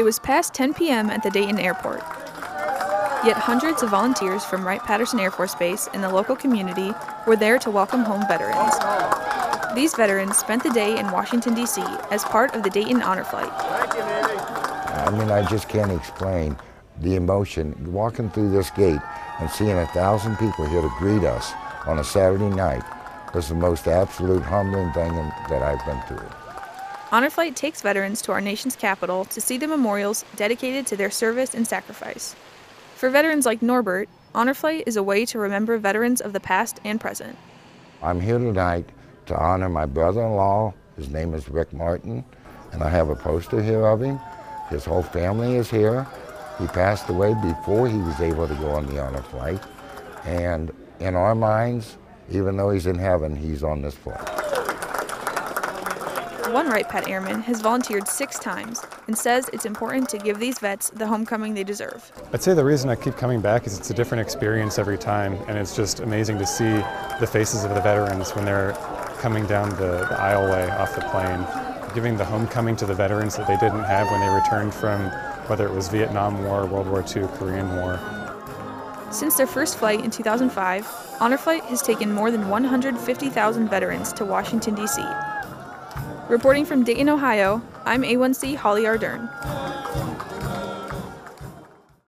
It was past 10 p.m. at the Dayton airport. Yet hundreds of volunteers from Wright Patterson Air Force Base and the local community were there to welcome home veterans. These veterans spent the day in Washington, D.C. as part of the Dayton Honor Flight. I mean, I just can't explain the emotion walking through this gate and seeing a thousand people here to greet us on a Saturday night was the most absolute humbling thing that I've been through. Honor Flight takes veterans to our nation's capital to see the memorials dedicated to their service and sacrifice. For veterans like Norbert, Honor Flight is a way to remember veterans of the past and present. I'm here tonight to honor my brother-in-law. His name is Rick Martin, and I have a poster here of him. His whole family is here. He passed away before he was able to go on the honor flight. And in our minds, even though he's in heaven, he's on this flight. One Wright Pat airman has volunteered six times and says it's important to give these vets the homecoming they deserve. I'd say the reason I keep coming back is it's a different experience every time, and it's just amazing to see the faces of the veterans when they're coming down the, the aisleway off the plane, giving the homecoming to the veterans that they didn't have when they returned from whether it was Vietnam War, World War II, Korean War. Since their first flight in 2005, Honor Flight has taken more than 150,000 veterans to Washington, D.C. Reporting from Dayton, Ohio, I'm A1C Holly Ardern.